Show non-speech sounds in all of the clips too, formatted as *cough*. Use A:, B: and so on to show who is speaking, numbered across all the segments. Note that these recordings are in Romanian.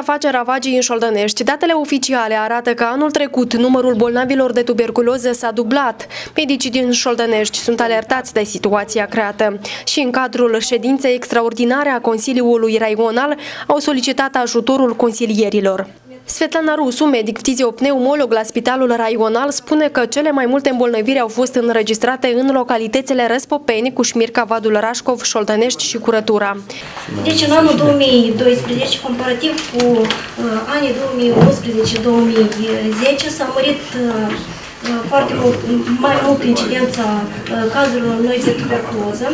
A: Tuberculoza face ravagii în Șoldănești. Datele oficiale arată că anul trecut numărul bolnavilor de tuberculoză s-a dublat. Medicii din Șoldănești sunt alertați de situația creată și în cadrul ședinței extraordinare a Consiliului Raional au solicitat ajutorul consilierilor. Svetlana Rusu, medic fiziopneumolog la Spitalul Raional, spune că cele mai multe îmbolnăviri au fost înregistrate în localitățile Răspopeni, Cușmirca, Vadul Rașcov, Șoldănești și Curătura.
B: Deci în anul 2012, comparativ cu uh, anii 2011-2010, s-a mărit uh, foarte mult, mai mult incidența cazurilor noi de tuberculoză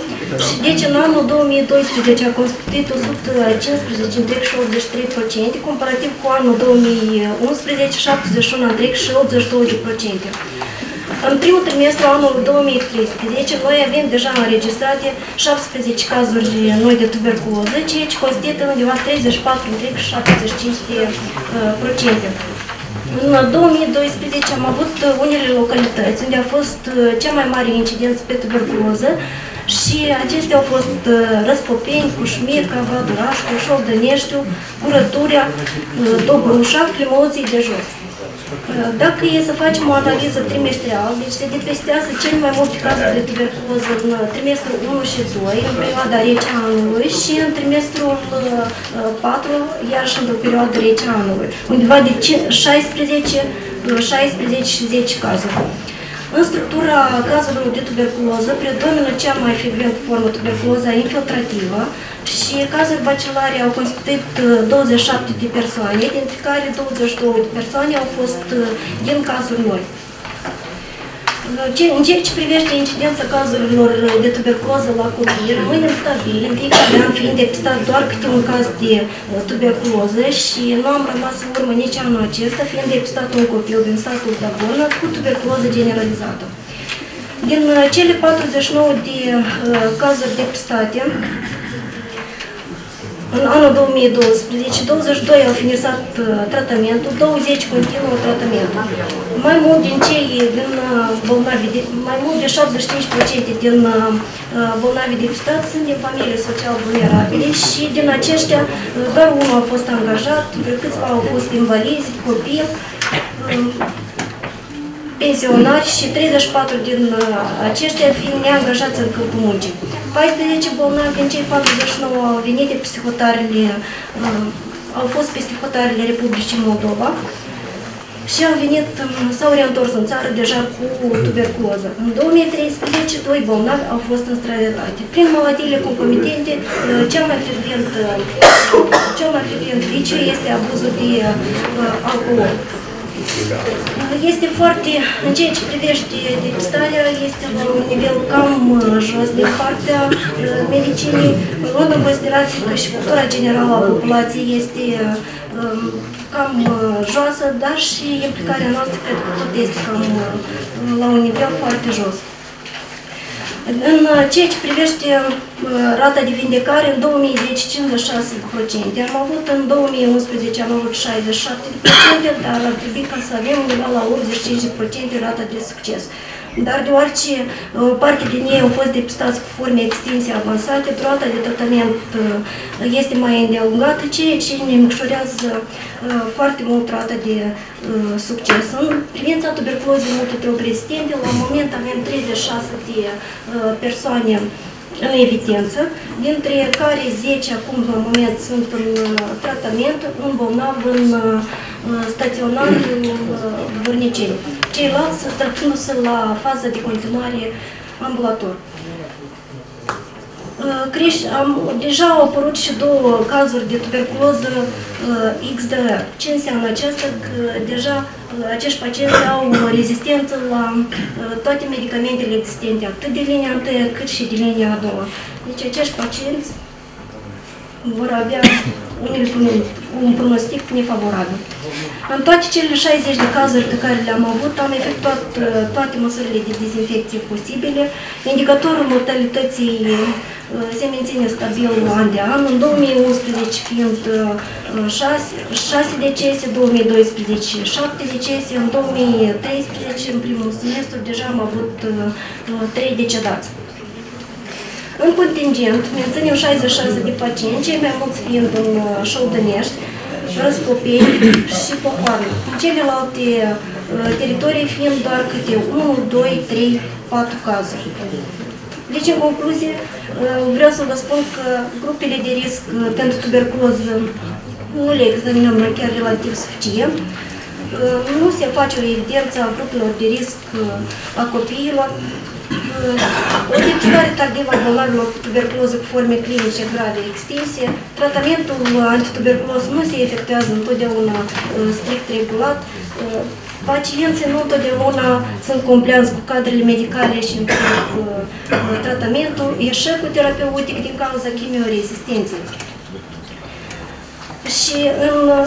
B: și deci în anul 2012 a constituit 115 întreg și 83%, comparativ cu anul 2011, 71 întreg și 82%. În primul trimestru anului 2013, noi avem deja înregistrate 17 cazuri noi de tuberculoză, ceea ce constituie undeva 34 întreg și 75%. În 2012 am avut unele localități unde a fost uh, cea mai mare incidență pe tuberculoză și acestea au fost uh, Răspopeni, Cușmirca, Vadurașcu, Șoldăneștiu, Curăturea, uh, Dobrușa, Climoții de jos. Dacă e să facem o analiză trimestrială, deci se depistează cel mai multe cazuri de tuberculoză în trimestrul 1 și 2, în perioada rece a anului și în trimestrul 4, iarăși într-o perioadă rece a anului, undeva de 16, 16 și 10 cazuri. În structura cazurilor de tuberculoză predomină cea mai frecventă formă tuberculoza infiltrativă și cazuri bacilare au constituit 27 de persoane, dintre care 22 de persoane au fost din cazuri noi. În ceea ce privește incidența cazurilor de tuberculoză la copii, rămâne stabil, în fiecare an fiind depistat doar câte un caz de tuberculoză și nu am rămas în urmă nici anul acesta, fiind depistat un copil din satul Tabonă cu tuberculoză generalizată. Din cele 49 de cazuri depistate, în anul 2012, 22 au finisat uh, tratamentul, 20 continuă tratamentul. Mai mult din cei din uh, bolnavi, de, mai mult de 75% din uh, bolnavi depistați sunt din familii social vulnerabile și din aceștia doar unul a fost angajat, câțiva au fost invalizi, copii, um, pensionari și 34 din aceștia fiind neangajați în câmpul muncii. 14 bolnavi din cei 49 au venit de psihotarele, au fost peste hotarele Republicii Moldova și au venit, s-au reîntors în țară deja cu tuberculoză. În 2013, doi bolnavi au fost înstrăinate. Prin maladiile concomitente, cel mai frecvent, cel mai frecvent viciu este abuzul de alcool. Este foarte, în ceea ce privește depistarea, este la un nivel cam jos din partea medicinii, luând în considerație că și cultura generală a populației este cam joasă, dar și implicarea noastră cred că tot este cam la un nivel foarte jos. În ceea ce privește rata de vindecare, în 2010 56%, am avut în 2011 am avut 67%, dar ar trebui ca să avem undeva la 85% rata de succes dar deoarece uh, parte din ei au fost depistați cu forme extinse avansate, durata de tratament uh, este mai îndelungată, ceea ce ne micșorează uh, foarte mult rata de succes. În privința tuberculozei multitrop-rezistente, la moment avem 36 de persoane în evidență, dintre care 10 acum la moment sunt în tratament, un bolnav în staționar în Vârniceni. Ceilalți tratându-se la faza de continuare ambulator. Am, deja au apărut și două cazuri de tuberculoză XDR. Ce înseamnă aceasta? Că deja acești pacienți au rezistență la toate medicamentele existente, atât de linia întâi cât și de linia a doua. Deci acești pacienți vor avea un pronostic nefavorabil. În toate cele 60 de cazuri pe care le-am avut, am efectuat uh, toate măsurile de dezinfecție posibile. Indicatorul mortalității uh, se menține stabil an de an, în 2011 fiind 6, uh, 6 decese, 2012 7 decese, în 2013, în primul semestru, deja am avut 3 decedați. În contingent, menținem 66 de pacienți, cei mai mulți fiind în Șoldănești, Răscopeni *coughs* și Popoară. Celelalte uh, teritorii fiind doar câte 1, 2, 3, 4 cazuri. Deci, în concluzie, uh, vreau să vă spun că grupele de risc uh, pentru tuberculoză nu le examinăm noi chiar relativ suficient. Uh, Nu se face o evidență a grupelor de risc uh, a copiilor. Uh, O depistare tardivă a bolnavilor cu tuberculoză cu forme clinice grave extinse. Tratamentul antituberculos nu se efectuează întotdeauna uh, strict regulat. Uh, Pacienții nu întotdeauna sunt compleanți cu cadrele medicale și întreg uh, uh, tratamentul, eșecul terapeutic din cauza chimiorezistenței. Și în uh,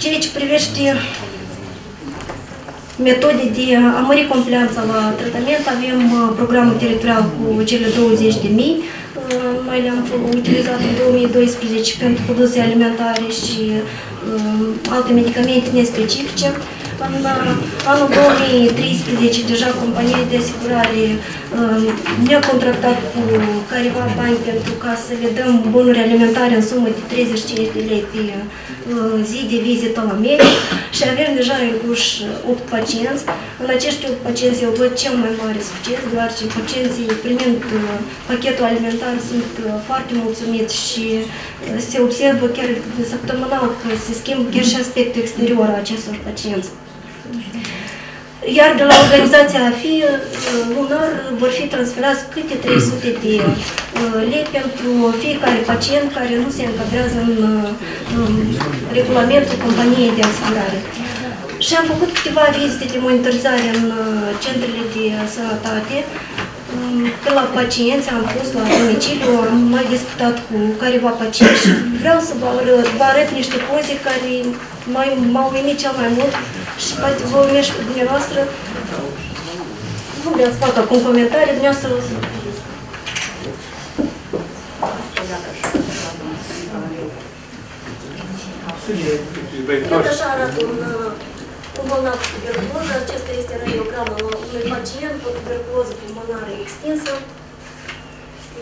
B: ceea ce privește metode de a mări compleanța la tratament, avem uh, programul teritorial cu cele 20 de mii. Uh, Noi le-am utilizat în 2012 pentru produse alimentare și uh, alte medicamente nespecifice. În uh, anul 2013 deja companiile de asigurare uh, ne-au contractat cu careva bani pentru ca să le dăm bunuri alimentare în sumă de 35 de lei pe uh, zi de vizită la medic și avem deja inclus 8 pacienți. În acești 8 pacienți eu văd cel mai mare succes, deoarece pacienții primind uh, pachetul alimentar sunt uh, foarte mulțumiți și uh, se observă chiar de săptămânal că se schimbă chiar și aspectul exterior a acestor pacienți. Iar de la organizația AFI, uh, lunar vor fi transferați câte 300 de uh, lei pentru fiecare pacient care nu se încadrează în uh, um, regulamentul companiei de asigurare. Și am făcut câteva vizite de monitorizare în uh, centrele de sănătate. Um, Pe la pacienți am fost la domiciliu, am mai discutat cu careva pacienți și vreau să vă arăt, vă arăt niște poze care mai- m-au uimit cel mai mult și poate vă uimesc pe dumneavoastră. Nu vreau să fac acum comentarii, dumneavoastră o să vedeți. Iată așa arată un, uh, un bolnav cu tuberculoză. Acesta este radiogramă unui pacient cu tuberculoză pulmonară extinsă.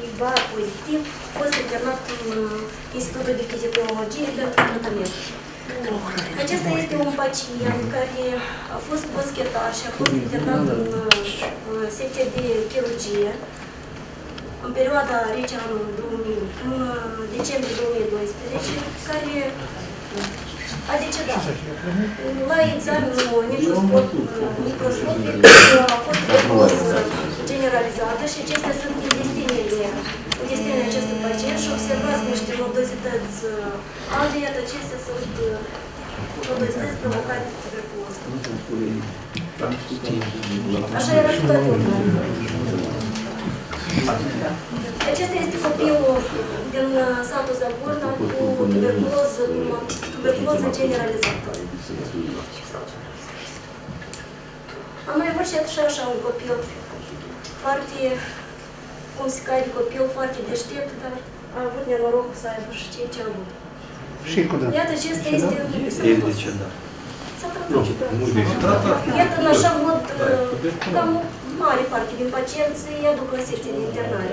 B: E bar pozitiv. A fost internat în uh, Institutul de Fizicologie pentru tratament. Acesta este un pacient care a fost boschetar și a fost internat în uh, secția de chirurgie în perioada rece anul 2000, în uh, decembrie 2012, care a decedat. La examenul microscop- microscopic a fost tuberculoză generalizată și acestea sunt intestinele, intestinele acestui pacient și observați niște nodozități uh, albe, iată acestea sunt uh, nodozități provocate de tuberculoză. Așa era cu toate acesta este copilul din uh, satul Zagorna cu tuberculoză, tuberculoză generalizată. Am mai văzut și așa un copil foarte, cum se cade copil, foarte deștept, dar a avut nenorocul să aibă și ce a avut.
C: Și cu da.
B: Iată, acesta este
D: El de ce da?
B: S-a tratat. Iată, în așa mod, uh, cam mare parte din pacienți îi aduc la secție de internare.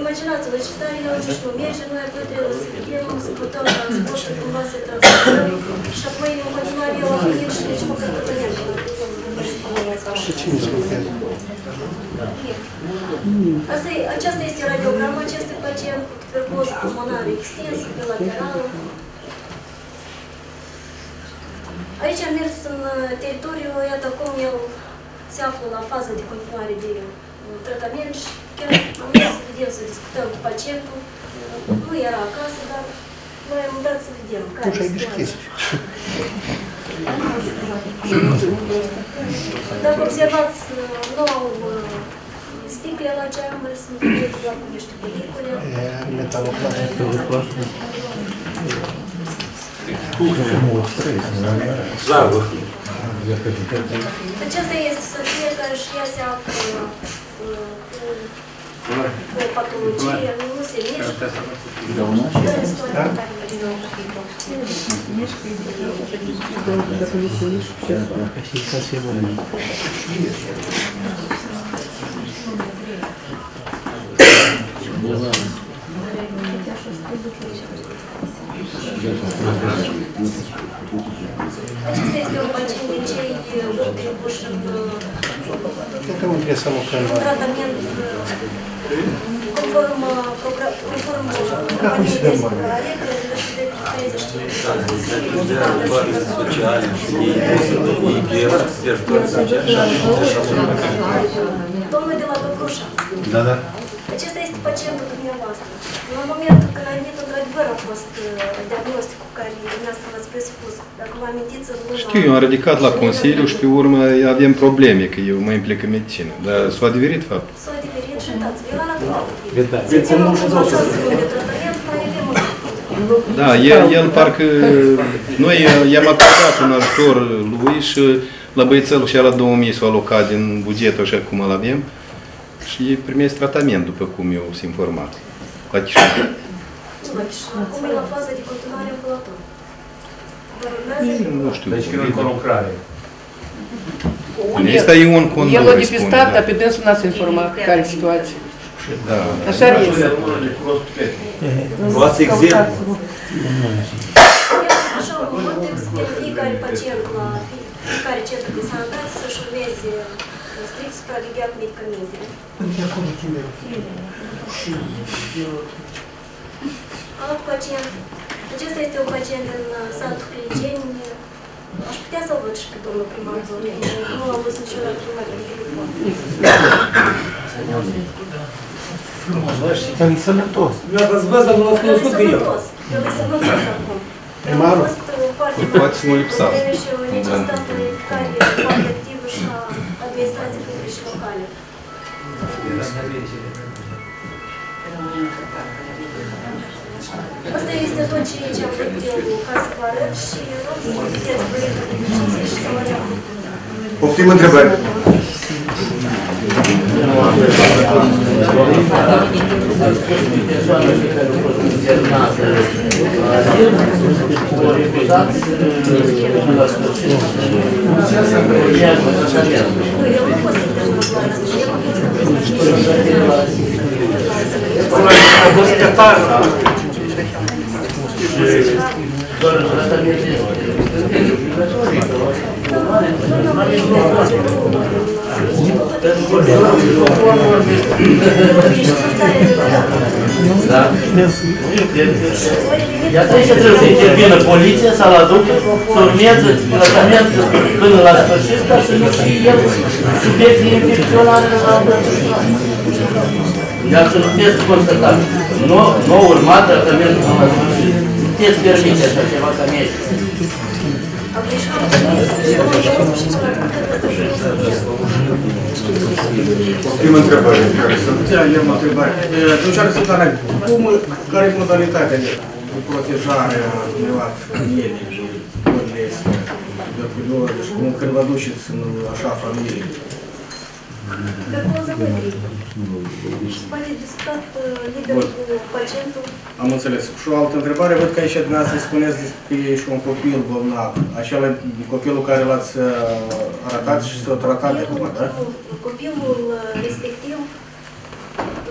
B: Imaginați-vă, ce stare la și nu merge, noi apoi trebuie să vedem, să căutăm transport, să cumva să transportăm și apoi în continuare eu am venit și deci măcar că Asta e, aceasta este radiograma acestui pacient cu tuberculoză pulmonară extinsă, bilaterală. Aici am mers în uh, teritoriu, iată cum el se află la fază de continuare de uh, tratament și chiar am mers să vedem, să discutăm cu pacientul. Nu era acasă, dar noi am dat să vedem care
C: Tu și-ai
B: e
C: deschis.
B: situația. Dacă observați, uh, nu au uh, sticle la ceamăr, sunt venite doar cu niște pelicule.
C: E metaloplastic.
D: Zavă.
B: Aceasta este Sofia care și ea se află uh, cu cu o patologie, nu se mișcă. Dă istoria în care Acesta este un pacient de cei uh, trecuși în
C: Cred că nu trebuie să lucrăm
B: un
C: la...
B: tratament uh, conform uh, progra- conform uh, companiei de asigurare, care este de 35
D: Foarte sociale și IGF, ajutor social și
B: Domnul de la Dobrușa,
C: Da, da.
B: acesta este pacientul dumneavoastră. La momentul când a venit, într-adevăr, a fost uh, diagnosticul care dumneavoastră l-ați presupus. Dacă vă amintiți, în luna...
E: Știu, eu am ridicat la Consiliu și pe urmă avem probleme, că eu mă implic în medicină. Dar s-a adeverit fapt.
B: S-a diferit și uitați, eu la natură. Să ținem acum la șase luni de tratament, mai avem un
E: Da, el, el parcă... Noi i-am acordat un ajutor lui și la băiețelul și la 2000 s-a alocat din bugetul așa cum îl avem și primesc tratament, după cum eu sunt informat. La Chișinău.
B: Acum e la fază de continuare ambulator. Dar urmează
E: Nu știu.
D: Deci când în lucrare.
E: Asta e un condor,
F: El a
E: îi spune,
F: depistat,
E: da.
F: dar pe dânsul n-ați informat care e situația.
E: Da.
F: Așa este.
D: Luați exemplu.
B: Așa, un context pentru fiecare pacient la fie- fiecare centru de sănătate să-și urmeze uh, strict supravegheat medicamentele. Alt pacient, acesta este un pacient din uh, satul Cliceni. Aș putea să-l văd și pe domnul primar zonei, nu am văzut niciodată primar de telefon.
C: Dar e sănătos.
G: Eu ați văzut, nu l-ați
B: El e
G: cunoscut pe el.
B: sănătos, el e sănătos acum.
C: Primarul?
B: El a fost uh, foarte
E: Poate să mă lipsa.
B: probleme și o necesitate de care foarte activă și a administrației publice și locale. Asta este tot ceea ce am făcut eu ca să vă arăt și rog să vedeți proiectul de decizie și să mă reactiv.
H: Poftim întrebări.
B: Eu nu pot să dăm o plată, eu am fost
I: De atunci trebuie să intervină poliția să-l aducă, să urmeze tratament până la sfârșit, ca să nu fie el subiect de infecționare la Iar să nu puteți constata. Nu, nu a urmat tratamentul până la sfârșit. Puteți permite așa ceva ca medic.
B: Am greșit, am greșit și am
H: Poftim întrebări. Care sunt?
G: Da, eu am o întrebare. Domnule Sutana, cum, care e modalitatea de protejare a dumneavoastră medicii, bolile astea, tuberculoză și cum când vă duceți în așa familie?
B: Pe poză mândrii. Și poate discutat uh, liber cu pacientul.
G: Am înțeles. Și o altă întrebare, văd că aici dumneavoastră spuneți că e și un copil bolnav. Acela copilul care l-ați uh, arătat și s-a tratat de acum, da?
B: Copilul, copilul uh, respectiv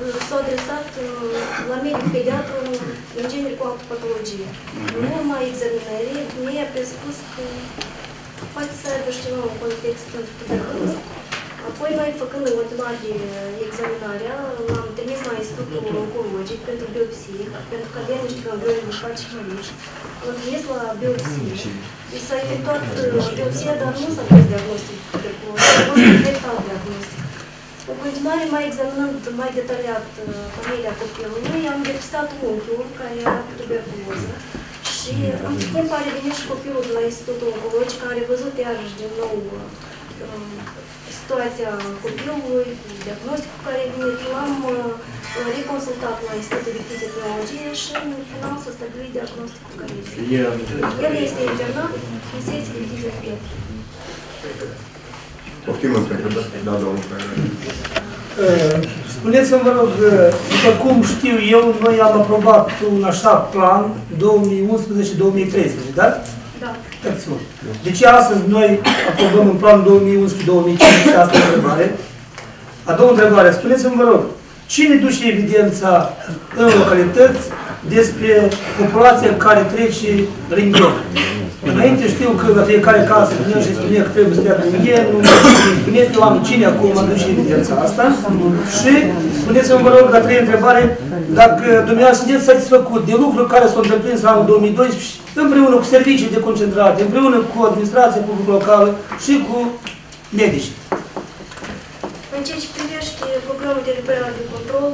B: uh, s-a adresat uh, la medic pediatru în genere cu altă patologie. În urma examinării, mi-a presupus că poate să aibă și ceva un context pentru tuberculoză. Apoi noi, făcând în continuare examinarea, l-am trimis la Institutul Oncologic pentru biopsie, pentru că avem niște campioni de faci și mărici. L-am trimis la biopsie. I s-a efectuat uh, biopsia, dar nu s-a pus diagnostic tuberculoză, a fost efectat diagnostic. În continuare, mai examinând mai detaliat uh, familia copilului, am depistat unchiul care era cu tuberculoză și în timp a revenit și copilul de la Institutul Oncologic, care a văzut iarăși din nou uh, um, situația copilului, cu diagnosticul care a venit. L-am uh, reconsultat la Institutul de Fizioterapie și în final s-a stabilit diagnosticul care este. El este internat în secție de fizioterapie.
H: Poftim întrebări. Da, domnul.
J: Spuneți-mi, vă rog, după cum știu eu, noi am aprobat un așa plan 2011-2013, da?
B: Da.
J: Acțiuni. De ce astăzi noi aprobăm un plan 2011-2015 asta e întrebare? A doua întrebare, spuneți-mi, vă rog, cine duce evidența în localități despre populația care trece rândul. Înainte știu că la fiecare casă vinea și spunea că trebuie să dea rândien, nu spuneți eu am cine acum mă duce în viața asta și spuneți-mi, vă rog, la trei întrebare, dacă dumneavoastră sunteți satisfăcut de lucruri care s-au întâmplat în anul 2012 împreună cu servicii de concentrate, împreună cu administrația publică locală și cu medici.
B: În ceea ce privește programul teritorial de control,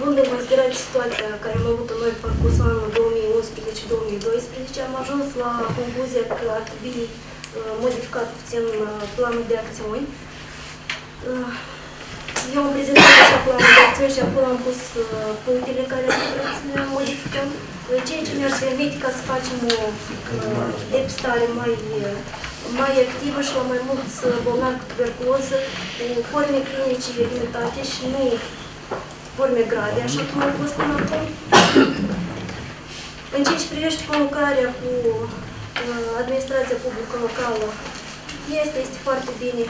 B: luând în considerare situația care am avut noi pe parcursul anului 2011-2012, am ajuns la concluzia că ar trebui uh, modificat puțin uh, planul de acțiuni. Uh, Eu am prezentat așa planul de acțiuni și acolo am pus punctele care ar trebui să le modificăm, ceea ce ne-ar permite ca să facem o depistare mai mai activă și la mai mulți bolnavi cu tuberculoză, cu forme clinice limitate și nu forme grave, așa cum au fost până acum. În ceea ce privește conlucrarea cu administrația publică locală, este, este foarte bine.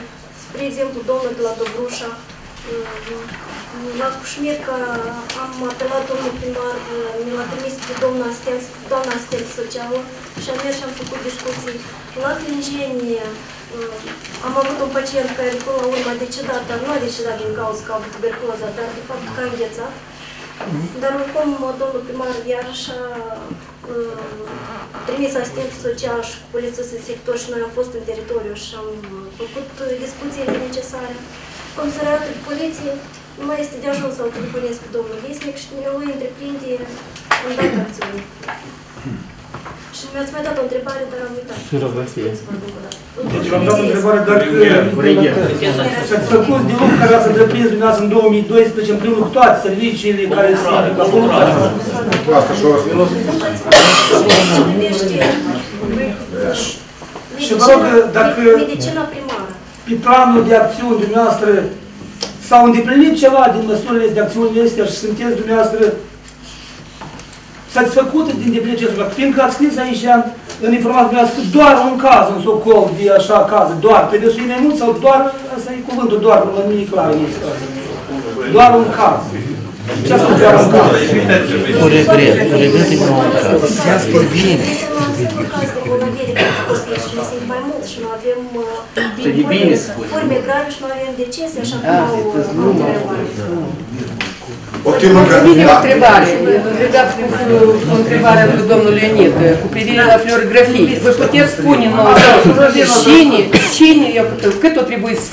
B: Spre exemplu, domnul de la Dobrușa, Макушнетка амматылатуму кимар э, милатымисти домна стенс дона стенса чаво шамер шамфуку дискуссии латынжение э, амабутум паченка элкула урма дечидата ну дечидадин гауска туберкулоза дартифакт кангеца даруком модону кимар яраша э, Трими састин сочаш улица сектошная постын территорию шам. Покут дискутили не часаря. Că a avut tuberculoză, dar de fapt că a înghețat. Dar oricum domnul primar iarăși a trimis asistent social și cu polițistul în sector și noi am fost în teritoriu și am făcut discuțiile necesare comisariatul de poliție nu mai este de ajuns să-l telefonez pe domnul Lisnic și el îi întreprinde în dată acțiune. Și mi-ați mai dat o întrebare, dar am uitat.
J: Deci v-am dat o întrebare dacă s-ați făcut de lucru care ați întreprins dumneavoastră în 2012 împreună cu toate serviciile care se implică acolo.
H: Asta și o
J: Și vă rog, dacă
B: Medicina primară.
J: Pe planul de acțiuni dumneavoastră s-au îndeplinit ceva din măsurile de acțiunile astea și sunteți dumneavoastră satisfăcute din îndeplinirea acestor lucruri. Fiindcă ați scris aici în informația dumneavoastră că doar un caz în socol de așa caz, doar, trebuie să fie mai mult sau doar, asta e cuvântul doar, nu e clar în situație. Doar un caz. Ce asta doar un caz?
I: Cu regret, cu regret e un caz.
B: Este un caz de bolnăvire pentru copii și ne sunt mai mulți și nu avem uh, forme, forme grave și nu avem decese, așa cum au uh,
H: Optim
F: Mine o
H: da.
F: întrebare, legat cu întrebarea lui domnul Leonid, cu privire la fluorografie. Vă puteți spune nouă cine, cine, cât o trebuie să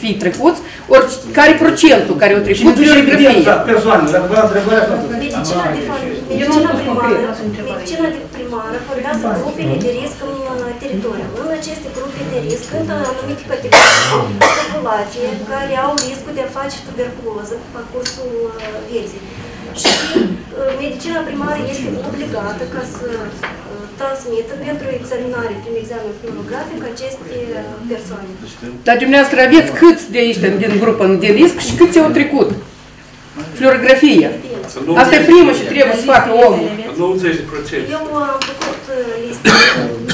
F: fie trecuți, ori care procentul care o trecut fluorografie?
J: persoanele, dacă vă întrebarea asta.
B: Medicina de familie, medicina primară, medicina de primară formează grupele de risc în teritoriu. În aceste grupe de risc sunt anumite categorii de populație care au riscul de a face tuberculoză pe parcursul uh, vieții. Și uh, medicina primară este obligată ca să uh, transmită pentru examinare prin examen fluorografic aceste persoane.
F: Dar dumneavoastră aveți câți de aici din grupă de risc și câți au trecut? Fluorografia. Asta e primul și trebuie să facă omul.
D: 90%.
B: Eu am făcut uh, listă, adică *coughs* am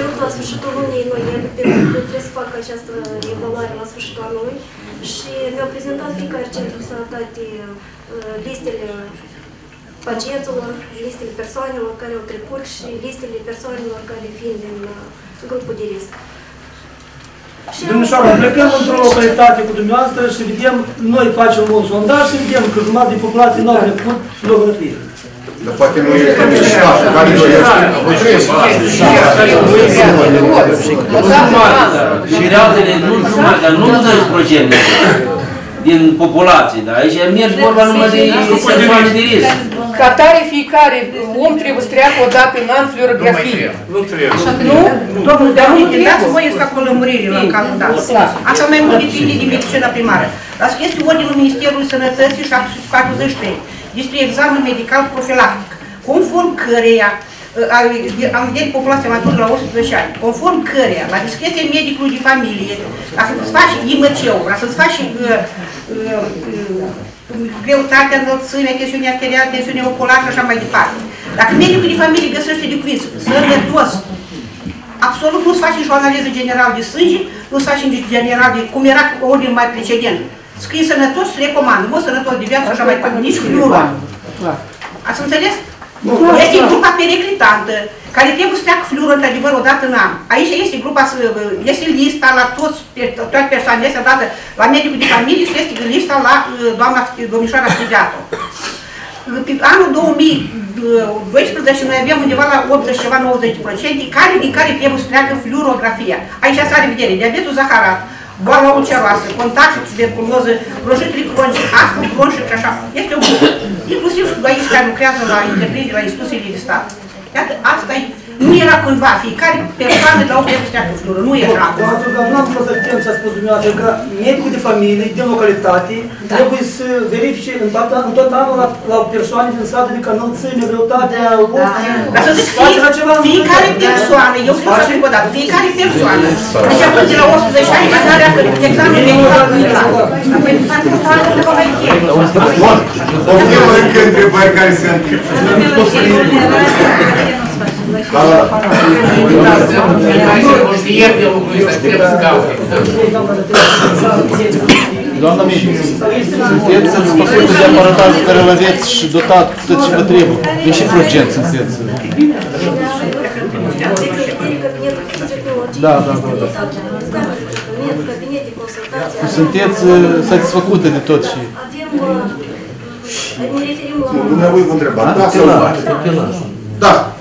B: cerut la sfârșitul lunii noiembrie, pentru că trebuie să fac această evaluare la sfârșitul anului și mi-au prezentat fiecare centru de sănătate uh, listele pacienților, listele persoanelor care au trecut și listele persoanelor care vin din uh, grupul de risc. Și am-
J: Domnișoară, plecăm într-o localitate cu dumneavoastră și vedem, noi facem un sondaj și vedem că jumătate de populație nu au trecut fluorografie.
H: Dar poate nu este nici așa, care nu este.
I: Și ratele nu numai, dar nu 10% din populație, da? Aici merge vorba numai de persoane de risc.
F: Ca tare fiecare om trebuie să treacă o dată în an fluorografie.
D: Nu trebuie.
F: Nu?
K: Domnul
F: Dar nu
K: David, dați
F: trebuie.
K: voie să fac o lămurire la cazul dat.
F: Da.
K: Asta mai mult depinde de medicina primară. Dar este ordinul Ministerului Sănătății 743 despre examen medical profilactic, conform căreia uh, am vedere populația matură la 18 ani, conform căreia, la discreția medicului de familie, dacă îți faci IMC-ul, ca să-ți faci uh, uh, uh, greutatea, înălțimea, tensiunea arterială, tensiunea oculară și așa mai departe. Dacă medicul de familie găsește de cuvânt sănătos, absolut nu-ți faci nici o analiză generală de sânge, nu-ți faci nici general de, cum era ordinul mai precedent. Scrie sănătos, recomandă, mă, sănătos de viață și așa mai departe, nici fluorul. Ați înțeles? Este grupa periclitantă, care trebuie să treacă fluorul într-adevăr o dată în an. Aici este grupa, să- este lista la toți, pe- toate persoanele astea dată la medicul de familie și este lista la uh, doamna, domnișoara Sfizeatu. Pe anul 2012 noi avem undeva la 80 ceva 90%, care, din care trebuie să treacă fluorografia. Aici se are vedere diabetul zaharat, boala ulceroasă, contact cu tuberculoză, rojitele cronice, astfel cronice și așa. Este o grupă. Inclusiv și aici care lucrează la întreprinderi, la instituțiile de stat. Iată, asta e, nu era cândva, fiecare persoană la o trebuie să treacă fluoră, nu era.
J: Doamna, dar nu am fost atent ce a spus dumneavoastră, că medicul de familie din localitate trebuie să verifice în, toată, în tot anul la, la persoane din sat, adică nu ține greutatea,
K: Dar să zic,
J: face la ceva
K: fiecare persoană, eu vreau să zic o dată, fiecare persoană, începând de la 18 ani, mai are examen medical clinical. Apoi, persoană de la
H: Optim încă întrebări care se
I: Doamna medic, sunteți făcută de aparatul care îl aveți și dotat cu tot ce vă trebuie. În ce procent sunteți? Da, da, da. da. Sunteți uh, satisfăcută de tot și...
B: Avem, ne referim la...
H: Dumneavoastră vă întrebați, da sau nu? Da.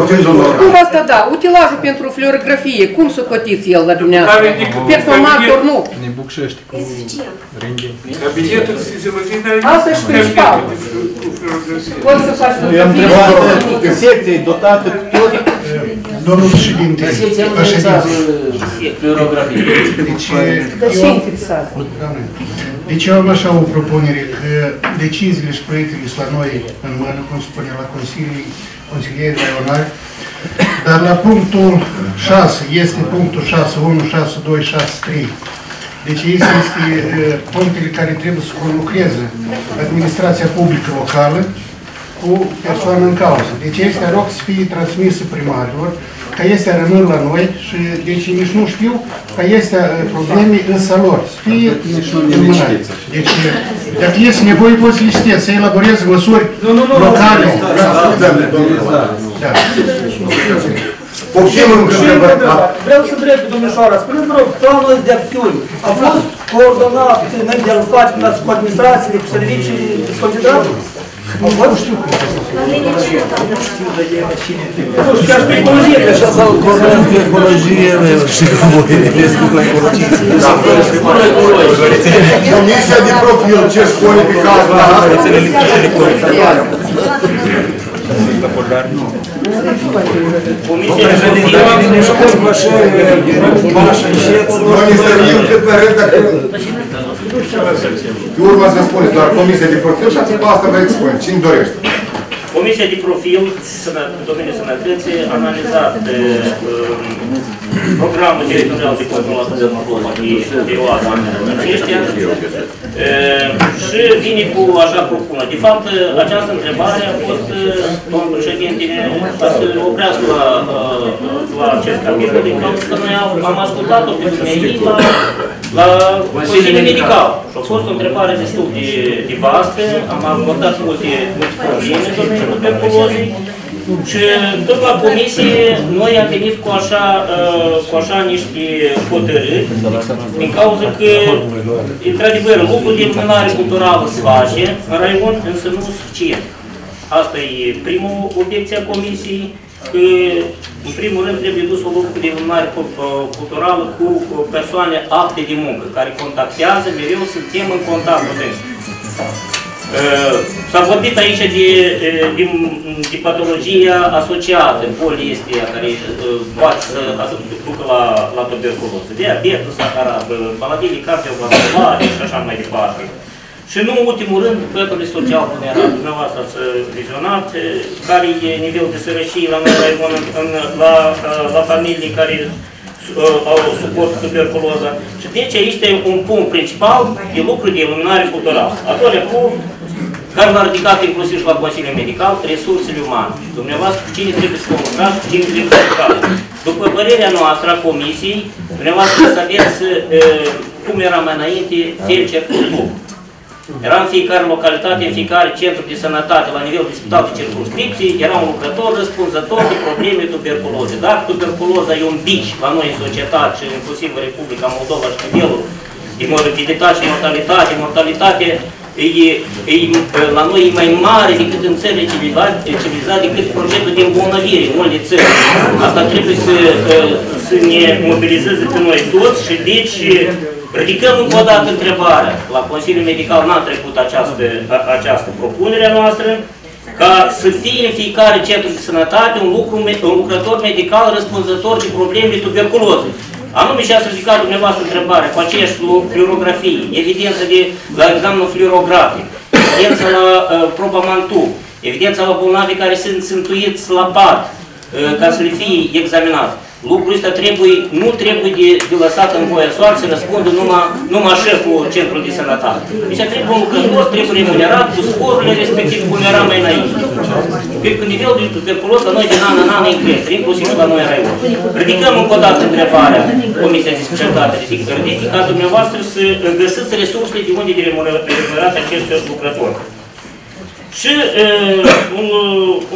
H: Putem zonora.
F: Cum asta da? Utilajul pentru fluorografie, cum să cotiți el la dumneavoastră? Performator nu.
E: Ne bucșești cu renghen.
L: Cabinetul fiziologiei
F: Asta și principal. Poți să faci
I: Eu am întrebat secții dotate cu tot.
C: Domnul președinte, președinte,
I: Fluorografie.
C: deci,
F: Dar ce
C: eu,
F: interesează?
C: Doamne, deci eu am așa o propunere că deciziile și proiectele sunt la noi în mână, cum spune la Consilii, consilierii raionali, dar la punctul 6, este punctul 6, 1, 6, 2, 6, 3. Deci este, este uh, punctele care trebuie să lucreze administrația publică locală cu persoană în cauză. Deci este rog să fie transmisă primarilor, că este rămân la noi și deci nici nu știu că este uh, probleme în lor, să fie înmânate. Deci uh, dacă este nevoie poți să le știți, să elaboreze măsuri locale. Da.
H: Optim încă
J: Și încă o
H: întrebări.
J: întrebare. Vreau să întreb pe domnișoara, spuneți, vă rog, planul ăsta de acțiuni a fost coordonat înainte de a-l face cu administrațiile, cu servicii desconcentrate? A fost? Nu știu. Nu știu, chiar pe ecologie, că așa s-au
I: Coordonăm cu ecologie, și cu voi, Facebook la ecologie.
H: Comisia de profil, ce spune pe cazul ăsta? Noi ne stărim cât pe rând dacă... Pe urmă să spuneți doar comisia de profil și atât asta vă expune. Cine dorește?
M: Comisia de profil sănă- în domeniul sănătății a analizat uh, programul teritorial de control al sănătății pe perioada anului aceștia uh, și vine cu așa propună. De fapt, uh, această întrebare a fost, uh, domnul președinte, ca să oprească la, uh, la acest capitol, din cauza că noi am am ascultat-o pe dumneavoastră la, la Consiliul Medical. Și a fost o întrebare destul de, de vastă, am abordat multe, multe probleme în domeniul tuberculozei și tot la comisie noi am venit cu așa, uh, cu așa niște hotărâri din cauza că, într-adevăr, lucrul de luminare culturală se face în raion, însă nu suficient. Asta e primul obiecție a comisiei, că în primul rând trebuie dus o lucru de luminare cu- uh, culturală cu cu persoane apte de muncă, care contactează, mereu suntem în contact cu ei. Uh, S-a vorbit aici de, uh, de, de patologia asociată, bolii care uh, poate să aducă ducă la, la tuberculoză, diabetul, saharat, maladii cardiovasculare și așa mai departe. Și nu în ultimul rând, băiatul social vulnerabil, dumneavoastră ați vizionat, uh, care e nivelul de sărăcie la noi la, în, la, uh, la familii care uh, au suport tuberculoza. Și deci aici este un punct principal de lucru de iluminare culturală. A doilea punct, care l-a ridicat inclusiv și la Consiliul Medical, resursele umane. Dumneavoastră, cu cine trebuie să comunicați, cu cine trebuie să lucrați. După părerea noastră a Comisiei, dumneavoastră să aveți, uh, cum era mai înainte, felcer cu tub. Era în fiecare localitate, în fiecare centru de sănătate, la nivel de spital de circunscripție, era un lucrător răspunzător de probleme tuberculoze. Dacă tuberculoza e un bici la noi în societate și inclusiv în Republica Moldova și nivelul de morbiditate și mortalitate, mortalitate e, e, la noi e mai mare decât în țările civilizate, civilizate decât procentul de îmbolnăvire în multe țări. Asta trebuie să, să ne mobilizeze pe noi toți și deci ridicăm încă o dată întrebarea. La Consiliul Medical n-a trecut această, această propunere a noastră ca să fie în fiecare centru de sănătate un, lucru, un lucrător medical răspunzător de probleme de tuberculoză. Anume și ați ridicat dumneavoastră întrebarea cu aceeași fluorografie, evidență de, la examenul fluorografic, evidență la uh, proba mantu, evidența la bolnavi care sunt sântuiți la pat, uh, ca să le fie examinați. Lucrul ăsta trebuie, nu trebuie de, de lăsat în voia soară să răspundă numai, numai șeful centrului de sănătate. Deci trebuie un lucrător, trebuie remunerat cu sporurile respectiv cum era mai înainte. Pentru că nivelul de tuberculoz la noi din an în an e crește, inclusiv la noi în raion. Ridicăm încă o dată întrebarea Comisia de Specialitate, ridică dumneavoastră să găsiți resursele de unde de remunerat acest lucrător. Și uh, un,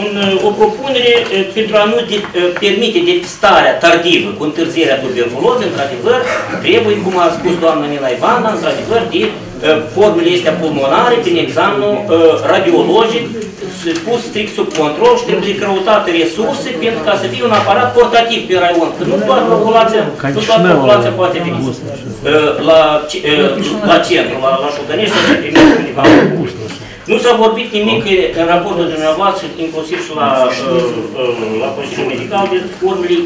M: un, o propunere uh, pentru a nu de, uh, permite depistarea tardivă cu întârzierea tuberculozei, într-adevăr, trebuie, cum a spus doamna Nila Ivana, într-adevăr, de uh, formele astea pulmonare prin examenul uh, radiologic pus strict sub control și trebuie căutate resurse pentru ca să fie un aparat portativ pe raion. Că nu toată populația, nu toată populația poate veni uh, la, uh, la centru, la, la Șudănești, să primi undeva. Nu s-a vorbit nimic în raportul dumneavoastră, inclusiv și la, la Consiliul Medical, de formele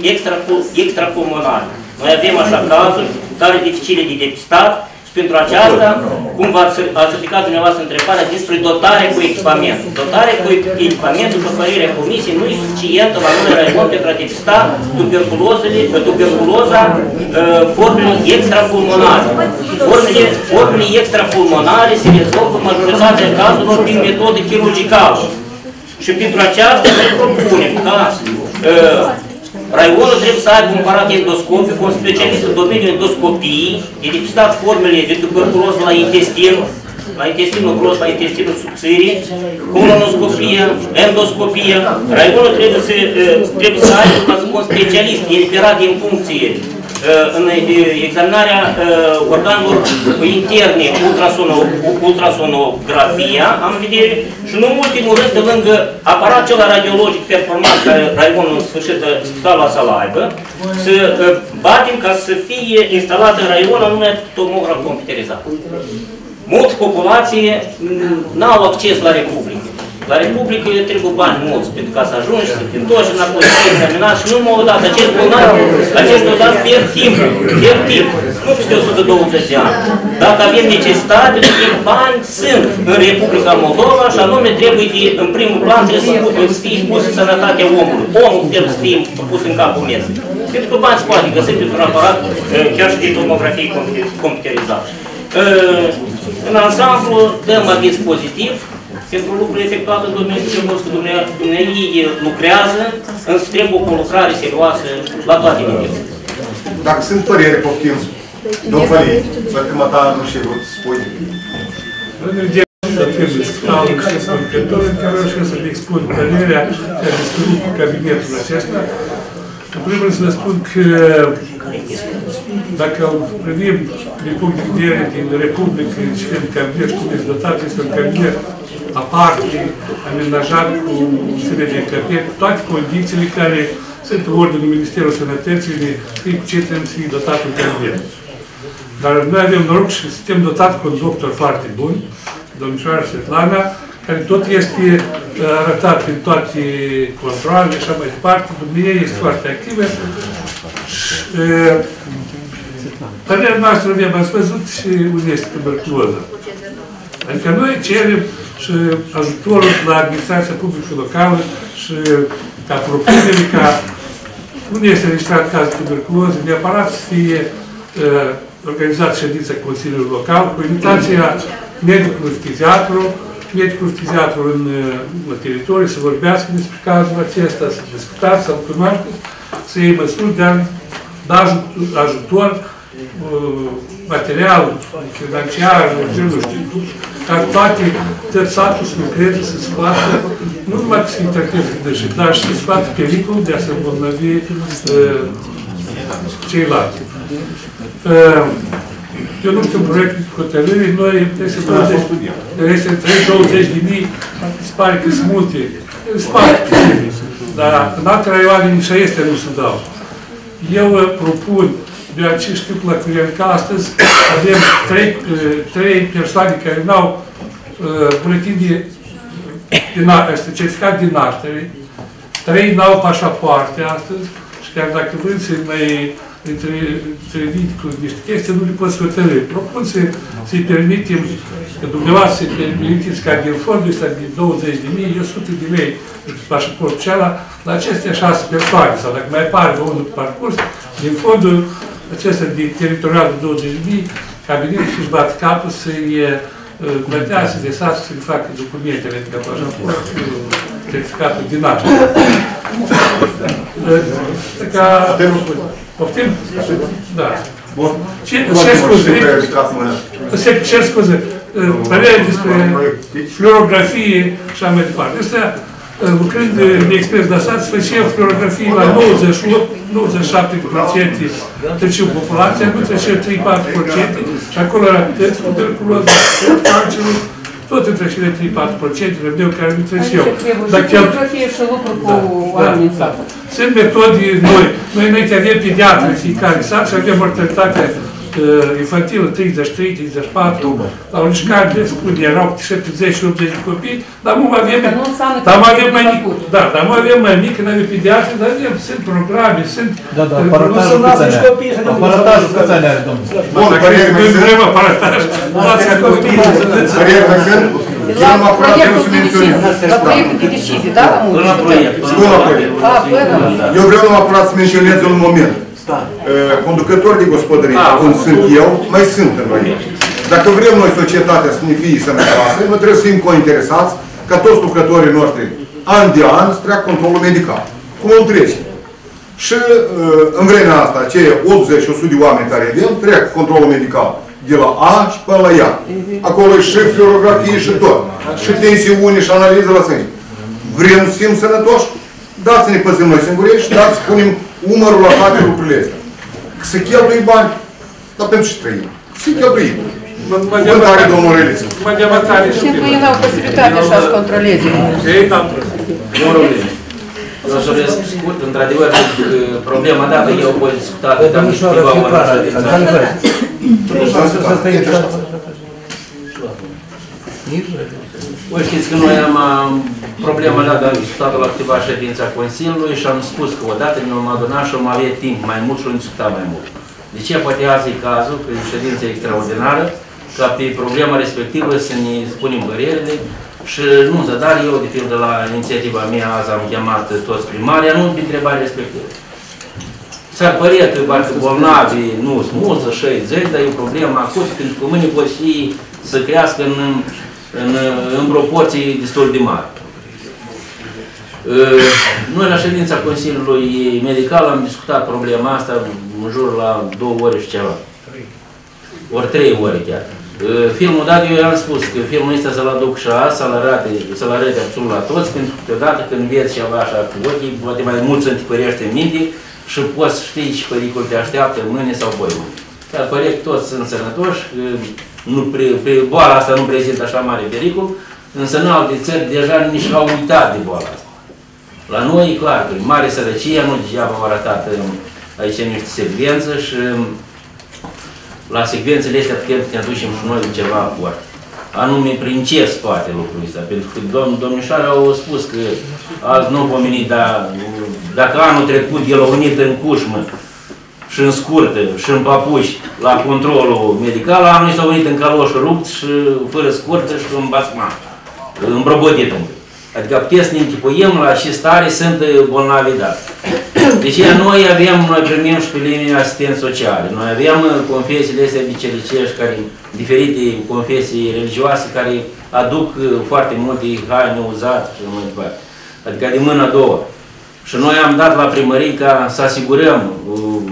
M: extrapulmonare. Noi avem așa cazuri tare dificile de depistat și pentru aceasta, cum v-ați ridicat dumneavoastră întrebarea despre dotare cu echipament. Dotarea cu echipament, după părerea Comisiei, nu e suficientă la noi raion pentru a depista tuberculoza formele extrapulmonare. Formele, formele extrapulmonare se rezolvă majoritatea cazurilor prin metodă chirurgicală. Și pentru aceasta noi propunem ca uh, Raionul trebuie să aibă un aparat endoscopic, un specialist în domeniul endoscopiei, de depistat formele de tuberculoză la intestin, la intestinul gros, la intestinul subțirii, colonoscopie, endoscopie. Raionul trebuie să, trebuie să aibă un specialist eliberat din funcție în examinarea organelor interne, ultrasonografia, am vedere, și nu în ultimul rând, de lângă aparatul radiologic performant care raionul în sfârșit spitalul la să aibă, să batem ca să fie instalată în raion anume tomograf computerizat. Mulți populație n-au acces la Republică. La Republică trebuie bani mulți pentru ca să ajungi, să te întorci înapoi, să te examinați și nu mă dat acest bolnav, acest bolnav pierd timp, pierd timp, nu peste 120 de ani. Dacă avem necesitate, de bani sunt în Republica Moldova și anume trebuie de, în primul plan trebuie să fie pus sănătatea omului. Omul trebuie să fie pus în capul mesei. Pentru că bani se poate găsi pentru un aparat chiar și de tomografie computerizată. În ansamblu dăm aviz pozitiv, pentru lucrurile efectuate în domeniul frumos, că dumneavoastră lucrează, însă trebuie o lucrare serioasă la toate nivelurile.
H: Dacă sunt părere, poftim, domnul Fărie, ultima ta nu știu vrut să spui.
L: Trebuie să stau și să chiar și să-mi expun părerea care a discutat cu cabinetul acesta. În primul rând să vă spun că dacă privim din punct de vedere din Republică și din cabinet, cum este dotat, este un cabinet aparte, amenajat cu serie de încăperi, cu toate condițiile care sunt în ordinul Ministerului Sănătății de fie cu ce trebuie să fie dotat în cabinet. Dar noi avem noroc și suntem dotat cu un doctor foarte bun, domnișoara Svetlana, care tot este arătat în toate controlele și așa mai departe. Dumnezeu este foarte activă. Și părerea noastră avem, ați văzut și unde este tuberculoza. Adică noi cerem și ajutorul la administrația publică locală și ca propunere ca unde este înregistrat caz de tuberculoză, neapărat să fie uh, organizat ședința Consiliului Local cu invitația medicului fiziatru, medicul fiziatru în, în teritoriu să vorbească despre cazul acesta, să discutați, să-l cunoașteți, să iei măsuri de a da ajutor uh, material, financiar, nu știu, ca toate satul să lucreze, să scoată, nu numai că să-i trateze de și, dar și să scoată pericolul de a se îmbolnăvi uh, ceilalți. Uh, eu nu știu proiectul de hotărâri, noi peste 20, peste 20 de mii, se pare că sunt multe, sunt foarte dar în alte raioane nici este nu se dau. Eu uh, propun, deoarece știu la curent că astăzi avem trei, uh, trei persoane care nu au uh, buletin de, de este certificat de naștere, trei nu au pașapoarte astăzi și chiar dacă vrem să mai întrevid cu niște chestii, nu le poți hotărâi. Propun să, să-i permitem, că dumneavoastră să-i permiteți ca din fondul ăsta de 20 de mii, 100 de lei pașaportul ceala, la aceste șase persoane, sau dacă mai apare unul pe parcurs, din fondul acesta de teritorial de 20 de mii, cabinetul să-și bată capul să-i plătească, de sat, să-i facă documentele de pașaport, certificatul din naștere. Ca... Poftim? Da. Bun. Ce, ce scuze? Ce, ce scuze? Părerea despre fluorografie și așa mai departe. Astea, lucrând de expert de sat, făceam fluorografie la 98-97% treceau populația, nu treceau 3-4% și acolo era tuberculoză, cancerul, tot între cele 3-4% rămâneau care nu treceau.
F: Dar chiar... fie și lucru cu oamenii în sat.
L: Sunt metode noi. Noi înainte avem pediatri în fiecare sat și avem mortalitate uh, infantilă 33, 34, la un șcar de spune, erau 70 și 80 de copii, dar nu avem, dar mai avem mai mic, da, dar mai avem mai mic, când avem pediatri, dar avem, sunt programe, sunt...
N: Da, da, aparatajul câți ani are? Aparatajul câți ani are, domnul?
H: Bun, părere mai sunt?
L: Vrem aparataj, luați ca copii,
H: Părere mai sunt?
F: La
H: Eu am apucat eu să
F: proiectul de
H: menționez.
F: decizie, la proiectul de decizie, da?
O: Până la proiect.
H: Până la proiect.
F: A, până.
H: Eu vreau numai apărat să menționez un moment. Uh, Conducători de gospodărie, cum sunt eu, mai sunt în noi. Dacă vrem noi societatea să ne fie sănătoasă, noi trebuie să fim cointeresați ca toți lucrătorii noștri, an de an, să treacă controlul medical. Cum o trece. Și uh, în vremea asta, cei 80 și 100 de oameni care avem, trec controlul medical de la A și până la ea. Acolo e și fluorografie și tot. Și tensiune și analiză la sânge. Vrem să fim sănătoși? Dați să ne păzim noi singuri și dați să punem umărul la toate lucrurile astea. Să cheltui bani, dar pentru ce trăim? Să cheltuim. Cuvântare, domnul Reliță.
F: Și cu ei n-au posibilitatea așa să controleze.
L: Ei, da.
O: Domnul eu să răspund scurt, într-adevăr, problema dată eu voi discuta de
N: Domnul Șoară, filtrarea,
O: Voi știți că noi am problema dată, am discutat-o la câteva ședințe a Consiliului și am spus că odată ne am adunat și am avea timp mai mult și am discutat mai mult. De ce poate azi e cazul, că e ședință extraordinară, ca pe problema respectivă să ne spunem părerile și nu, dar eu, de pildă, la inițiativa mea, azi am chemat toți primarii, nu pe întrebarea respectivă. S-ar părea că parcă bolnavii nu sunt mulți, 60, dar e o problemă acută, pentru că mâine pot fi să crească în, în, în proporții destul de mari. Noi la ședința Consiliului Medical am discutat problema asta în jur la două ore și ceva. Ori trei ore chiar. Filmul dat, eu i-am spus că filmul ăsta să-l aduc și azi, să-l arate, să arate absolut la toți, pentru că deodată când vezi ceva așa cu ochii, poate mai mult să întipărește în minte și poți ști ce pericol te așteaptă mâine sau poi mâine. Dar pare că toți sunt sănătoși, nu pre, pre, boala asta nu prezintă așa mare pericol, însă în alte țări deja nici au uitat de boala asta. La noi e clar că e mare sărăcie, nu degeaba am arătat aici niște secvență și la secvențele astea putem să ne aducem și noi ceva foarte. Anume, prin ce spate lucrul ăsta? Pentru că domn, domnișoara au spus că azi nu vom veni, dar dacă anul trecut el a venit în cușmă și în scurtă și în papuși la controlul medical, anul s-a venit în caloș rupt și fără scurtă și în basma, îmbrăbotit încă. Adică puteți să ne închipuim la ce stare sunt bolnavi dat. Deci noi avem, noi primim și pe linie asistenți sociale. Noi avem confesiile astea bicelicești, care, diferite confesii religioase, care aduc foarte multe haine uzate și mai departe. Adică de mâna a doua. Și noi am dat la primărie ca să asigurăm,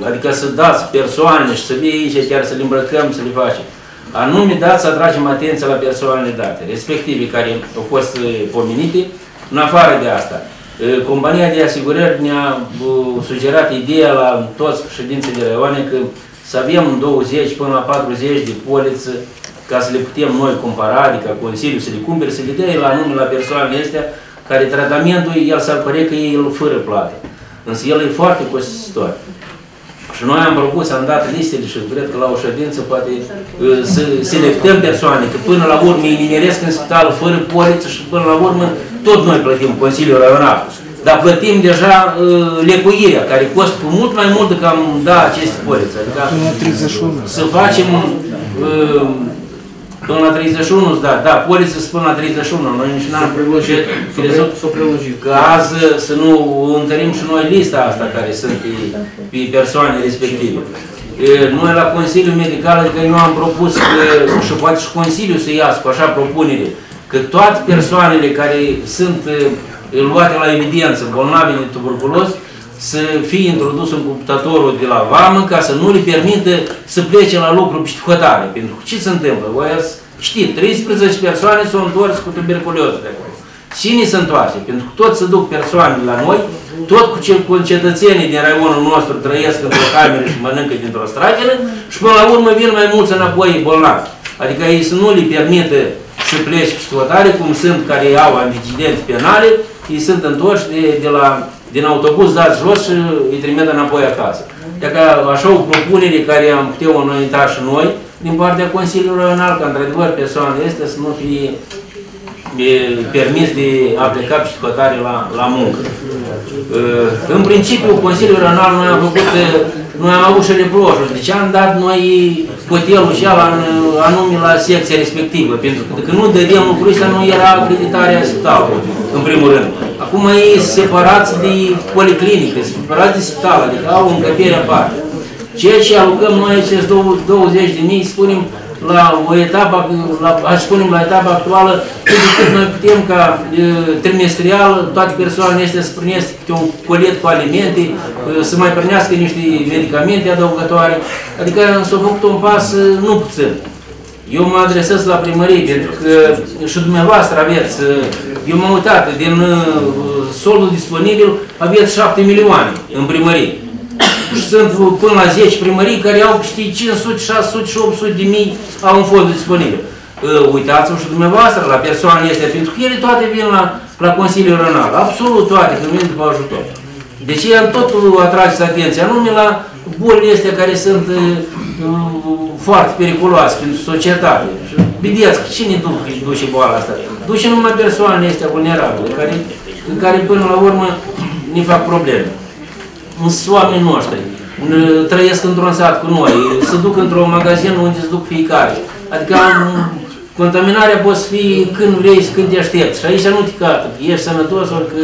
O: adică să dați persoane și să vii aici chiar să le îmbrăcăm, să le facem. Anume dat să atragem atenția la persoanele date, respective care au fost uh, pomenite. În afară de asta, uh, compania de asigurări ne-a uh, sugerat ideea la toți președinții de raioane că să avem 20 până la 40 de poliță ca să le putem noi compara, adică Consiliul să le cumpere, să le dea la nume la persoanele astea care tratamentul, el s-ar părea că e el fără plată. Însă el e foarte costisitor. Și noi am propus, am dat listele și cred că la o ședință poate uh, să selectăm persoane, că până la urmă îi nimeresc în spital fără poliță și până la urmă tot noi plătim Consiliul Raional. Dar plătim deja uh, lecuirea, care costă cu mult mai mult decât am da aceste polițe. Adică să facem uh, Până la 31, da, da, poliță până la 31, noi nici n-am prelungit,
G: s-o prelungit.
O: Că azi să nu întărim și noi lista asta care sunt pe, pe persoane respective. E, Noi la Consiliul Medical, adică eu am propus că, și poate și Consiliul să iasă cu așa propunere, că toate persoanele care sunt e, luate la evidență, bolnavi de tuberculos, să fie introdus în computatorul de la vamă ca să nu le permită să plece la lucru pe hotare. Pentru că ce se întâmplă? Voi ați știt, 13 persoane s-au întors cu tuberculoză de acolo. Cine se întoarce? Pentru că tot se duc persoane la noi, tot cu concetățenii din raionul nostru trăiesc într-o cameră și mănâncă dintr-o stradină și până la urmă vin mai mulți înapoi bolnavi. Adică ei să nu le permită să plece pe hotare, cum sunt care au antecedenți penale, ei sunt întorși de, de la din autobuz dați jos și îi trimit înapoi acasă. Dacă așa o propunere care am putea înainta și noi, din partea Consiliului Regional, că într-adevăr persoana este să nu fie e, permis de a pleca pe scotare la, la muncă. În principiu, Consiliul Regional noi am făcut, noi am avut și reproșuri. Deci am dat noi cotelul și ala anume la secția respectivă, pentru că dacă nu dădeam lucrul ăsta, nu era acreditarea spitalului, în primul rând. Acum ei separați de policlinică, separați de spital, adică au o încăpere aparte. Ceea ce alocăm noi acest 20 de mii, spunem, la o etapă, la, aș spunem la etapa actuală, cât de cât noi putem ca e, trimestrial toate persoanele astea să primească câte un colet cu alimente, e, să mai primească niște medicamente adăugătoare, adică s-a făcut un pas e, nu puțin. Eu mă adresez la primărie, pentru că și dumneavoastră aveți, eu m-am uitat, din solul disponibil aveți 7 milioane în primărie. Și sunt până la 10 primării care au câte 500, 600 și 800 de mii au un fond disponibil. Uitați-vă și dumneavoastră la persoanele astea, pentru că ele toate vin la, la Consiliul Rănal, absolut toate, când vin după ajutor. Deci ei tot atrageți atenția, anume la bolile astea care sunt foarte periculoase pentru societate. Și vedeți, cine duce, duce boala asta? Duce numai persoanele astea vulnerabile, care, care până la urmă ne fac probleme. Însă oamenii noștri trăiesc într-un sat cu noi, se duc într-un magazin unde se duc fiecare. Adică contaminarea poate fi când vrei și când te aștepți. Și aici nu te cată, că ești sănătos, ori că,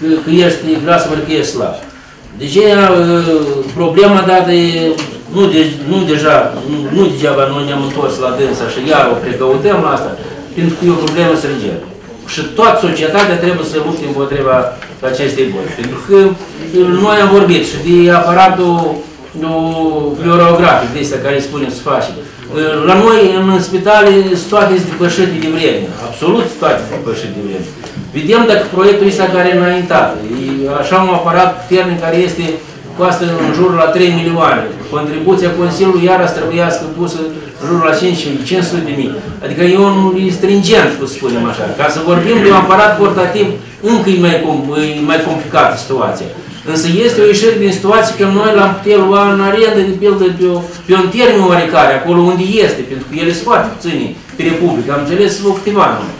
O: că, că ești gras, ori că ești slab. Deci problema dată e, nu, de, nu deja, nu, nu degeaba noi ne-am întors la dânsa și iar o precăutăm la asta, pentru că e o problemă sângeră. Și toată societatea trebuie să lupte împotriva acestei boli. Pentru că noi am vorbit și de aparatul fluorografic, de asta care spunem să facem. La noi, în spitale, toate sunt depășite de vreme. Absolut toate sunt depășite de vreme. Vedem dacă proiectul ăsta care e înaintat, e așa un aparat puternic care este costă în jur la 3 milioane. Contribuția Consiliului iară trebuia să pusă în jur la 5, 500 de mii. Adică e un stringent, să spunem așa. Ca să vorbim de un aparat portativ, încă e mai, e mai complicată situația. Însă este o ieșire din situație că noi l-am putea lua în arendă, de pildă, pe, o, pe un termen oarecare, acolo unde este, pentru că ele sunt foarte puține pe Republică. Am înțeles să câteva numai.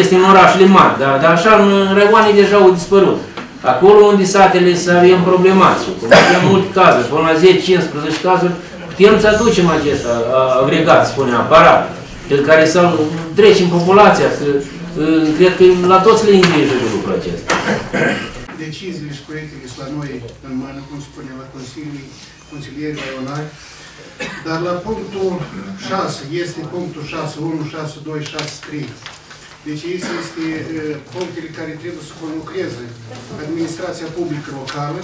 O: Este în orașele mari, dar, dar așa în răgoane deja au dispărut. Acolo unde satele să avem problematice, cum avem multe cazuri, până la 10-15 cazuri, putem să aducem acest agregat, spune, aparat, pe care să trecem populația, că cred că la toți le îngrijă de lucrul acesta.
C: Deciziile și proiectele sunt la noi în mână, cum spune la Consiliul, Consilierii Raionali, dar la punctul 6, este punctul 6, 1, 6, 2, 6, 3. Deci este, este punctele care trebuie să conlucreze administrația publică locală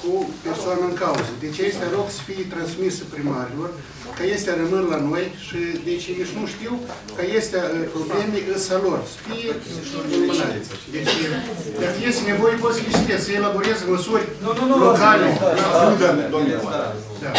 C: cu cu persoana în cauză. Deci este rog să fie transmisă primarilor, că este rămân la noi și deci nici nu știu că este uh, probleme însă lor. Să fie eliminate. Deci dacă este nevoie, poți să listezi, să elaboreze măsuri locale.
H: Da, domnule.
C: Da.